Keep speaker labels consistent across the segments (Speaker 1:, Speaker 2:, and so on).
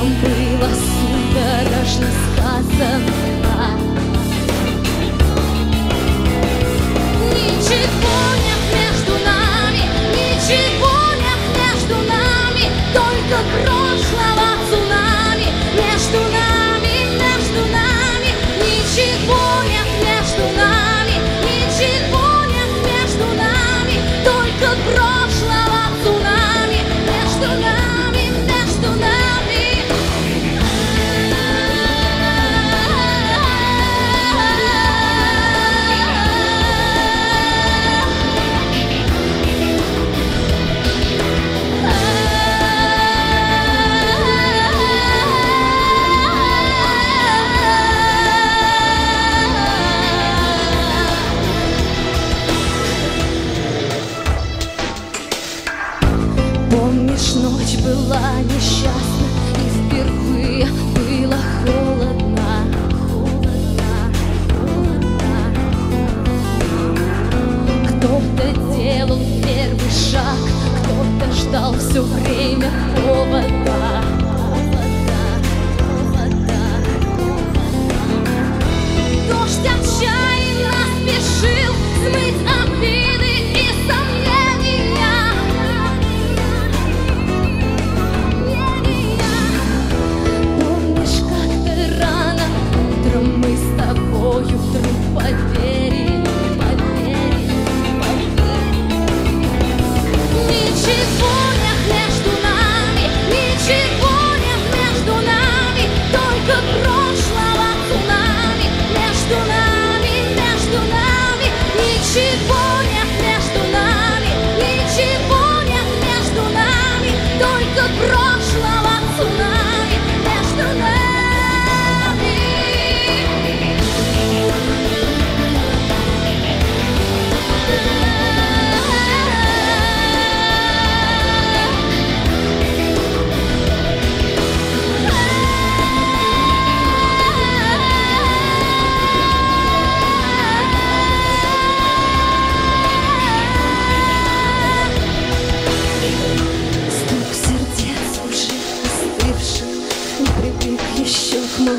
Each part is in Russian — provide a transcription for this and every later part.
Speaker 1: don't несчастна И впервые было холодно. Холодно, холодно. Кто-то делал первый шаг Кто-то ждал все время.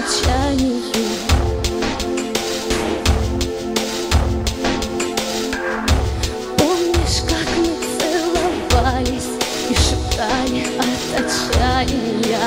Speaker 1: молчанию Помнишь, как мы целовались И шептали от отчаяния